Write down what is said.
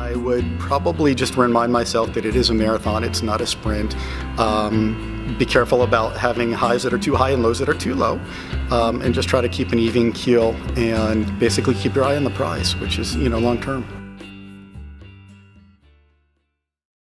I would probably just remind myself that it is a marathon, it's not a sprint. Um, be careful about having highs that are too high and lows that are too low, um, and just try to keep an even keel and basically keep your eye on the prize, which is, you know, long term.